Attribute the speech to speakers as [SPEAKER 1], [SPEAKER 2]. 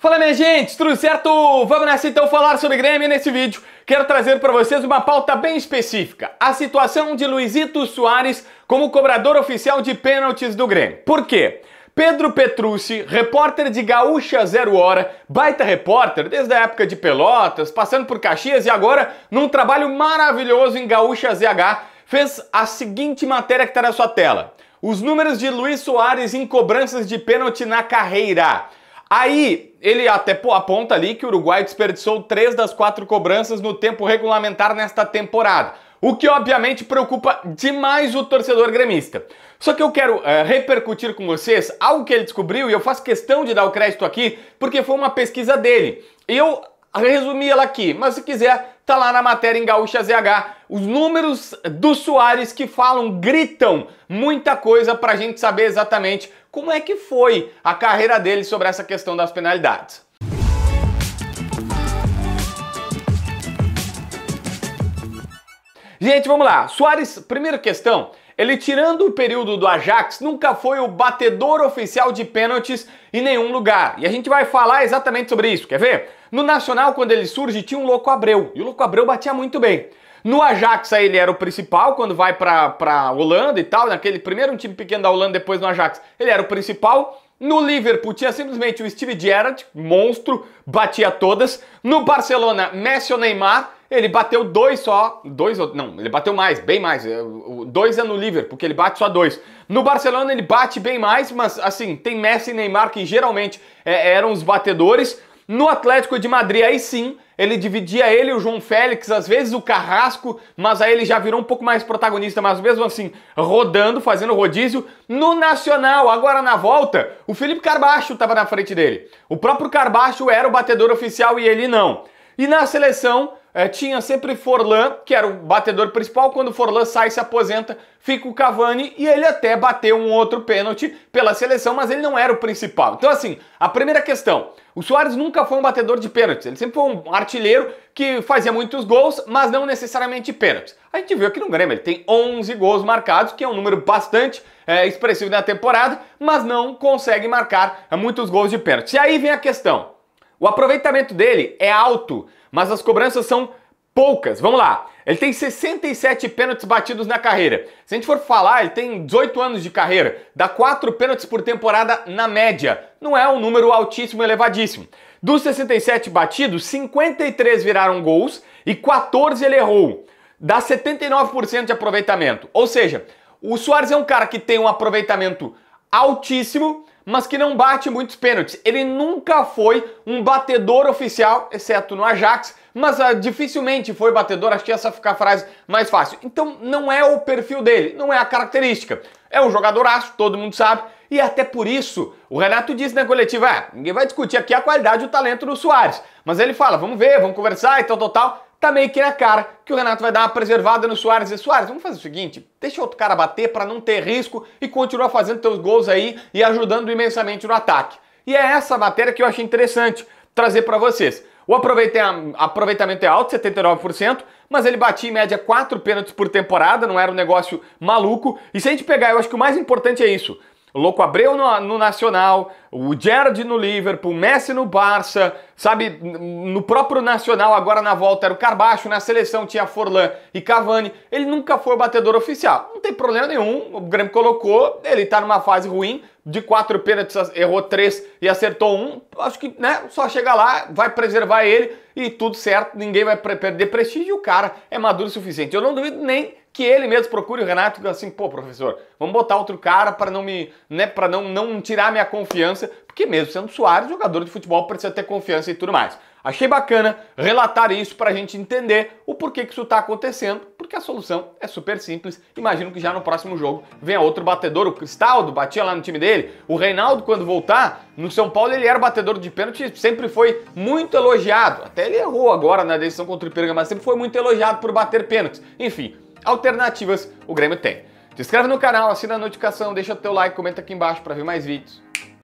[SPEAKER 1] Fala minha gente, tudo certo? Vamos nessa então falar sobre Grêmio nesse vídeo. Quero trazer para vocês uma pauta bem específica, a situação de Luizito Soares como cobrador oficial de pênaltis do Grêmio. Por quê? Pedro Petrucci, repórter de Gaúcha Zero Hora, baita repórter desde a época de Pelotas, passando por Caxias e agora num trabalho maravilhoso em Gaúcha ZH, fez a seguinte matéria que está na sua tela. Os números de Luiz Soares em cobranças de pênalti na carreira. Aí ele até aponta ali que o Uruguai desperdiçou três das quatro cobranças no tempo regulamentar nesta temporada. O que obviamente preocupa demais o torcedor gremista. Só que eu quero é, repercutir com vocês algo que ele descobriu e eu faço questão de dar o crédito aqui porque foi uma pesquisa dele. Eu resumi ela aqui, mas se quiser, tá lá na matéria em Gaúcha ZH. Os números do Soares que falam, gritam muita coisa pra gente saber exatamente como é que foi a carreira dele sobre essa questão das penalidades. Gente, vamos lá. Soares, primeira questão. Ele, tirando o período do Ajax, nunca foi o batedor oficial de pênaltis em nenhum lugar. E a gente vai falar exatamente sobre isso. Quer ver? No Nacional, quando ele surge, tinha um Louco Abreu. E o Louco Abreu batia muito bem. No Ajax aí ele era o principal quando vai pra, pra Holanda e tal, naquele primeiro um time pequeno da Holanda, depois no Ajax, ele era o principal. No Liverpool tinha simplesmente o Steve Gerrard, monstro, batia todas. No Barcelona, Messi ou Neymar, ele bateu dois só, dois não, ele bateu mais, bem mais. É, dois é no Liverpool, porque ele bate só dois. No Barcelona ele bate bem mais, mas assim, tem Messi e Neymar que geralmente é, eram os batedores. No Atlético de Madrid, aí sim, ele dividia ele o João Félix, às vezes o Carrasco, mas aí ele já virou um pouco mais protagonista, mas mesmo assim, rodando, fazendo rodízio. No Nacional, agora na volta, o Felipe Carbacho estava na frente dele. O próprio Carbacho era o batedor oficial e ele não. E na seleção, é, tinha sempre Forlan, que era o batedor principal. Quando Forlan sai, se aposenta, fica o Cavani e ele até bateu um outro pênalti pela seleção, mas ele não era o principal. Então, assim, a primeira questão: o Soares nunca foi um batedor de pênaltis. Ele sempre foi um artilheiro que fazia muitos gols, mas não necessariamente pênaltis. A gente viu aqui no Grêmio, ele tem 11 gols marcados, que é um número bastante é, expressivo na temporada, mas não consegue marcar muitos gols de pênalti. E aí vem a questão: o aproveitamento dele é alto mas as cobranças são poucas. Vamos lá. Ele tem 67 pênaltis batidos na carreira. Se a gente for falar, ele tem 18 anos de carreira, dá 4 pênaltis por temporada na média. Não é um número altíssimo, elevadíssimo. Dos 67 batidos, 53 viraram gols e 14 ele errou. Dá 79% de aproveitamento. Ou seja, o Soares é um cara que tem um aproveitamento altíssimo, mas que não bate muitos pênaltis. Ele nunca foi um batedor oficial, exceto no Ajax, mas uh, dificilmente foi batedor, acho que essa fica a frase mais fácil. Então não é o perfil dele, não é a característica. É um jogadoraço, todo mundo sabe, e até por isso o Renato disse na coletiva: ah, ninguém vai discutir aqui a qualidade e o talento do Soares. Mas ele fala: vamos ver, vamos conversar e tal, tal, tal tá meio que na cara que o Renato vai dar uma preservada no Soares. E Soares, vamos fazer o seguinte, deixa outro cara bater para não ter risco e continuar fazendo teus gols aí e ajudando imensamente no ataque. E é essa matéria que eu achei interessante trazer para vocês. O aproveitamento é alto, 79%, mas ele batia em média 4 pênaltis por temporada, não era um negócio maluco. E se a gente pegar, eu acho que o mais importante é isso. Louco Abreu no, no, Nacional, o Gerard no Liverpool, Messi no Barça, sabe? No próprio Nacional, agora na volta era o Carbacho, na seleção tinha Forlan e Cavani. Ele nunca foi batedor oficial. Não tem problema nenhum, o Grêmio colocou, ele tá numa fase ruim, de quatro pênaltis errou três e acertou um. Acho que, né, só chega lá, vai preservar ele e tudo certo, ninguém vai perder prestígio o cara é maduro o suficiente. Eu não duvido nem que ele mesmo procure o Renato assim, pô, professor, vamos botar outro cara para não me, né, para não não tirar minha confiança, porque mesmo sendo Soares, jogador de futebol precisa ter confiança e tudo mais. Achei bacana relatar isso para a gente entender o porquê que isso está acontecendo, porque a solução é super simples. Imagino que já no próximo jogo venha outro batedor, o Cristaldo batia lá no time dele, o Reinaldo quando voltar no São Paulo ele era batedor de pênalti, sempre foi muito elogiado. Até ele errou agora na decisão contra o Ipiranga, mas sempre foi muito elogiado por bater pênaltis. Enfim, alternativas o Grêmio tem. Se inscreve no canal, assina a notificação, deixa o teu like, comenta aqui embaixo para ver mais vídeos.